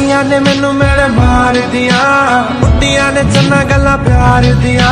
ਅੱਖੀਆਂ ਨੇ ਮੈਨੂੰ ਮੇਰੇ ਮਾਰਦੀਆਂ ਬੁੱਢੀਆਂ ਨੇ ਚੰਨਾ ਗੱਲਾਂ ਪਿਆਰ ਦੀਆਂ